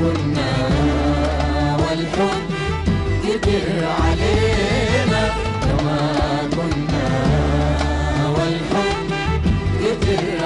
كنا والحب كبر علينا. كما كنا والحب كبر